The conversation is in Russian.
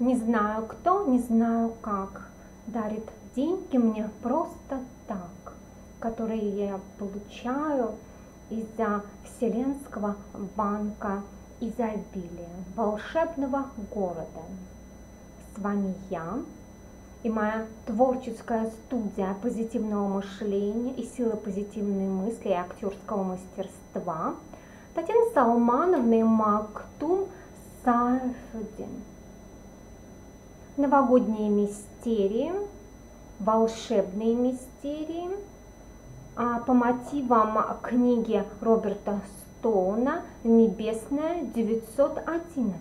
Не знаю кто, не знаю как, дарит деньги мне просто так, которые я получаю из-за Вселенского банка изобилия, волшебного города. С вами я и моя творческая студия позитивного мышления и силы позитивной мысли и актерского мастерства Татьяна Салмановна и Мактум Сайфудин. Новогодние мистерии, волшебные мистерии а по мотивам книги Роберта Стоуна «Небесная 911».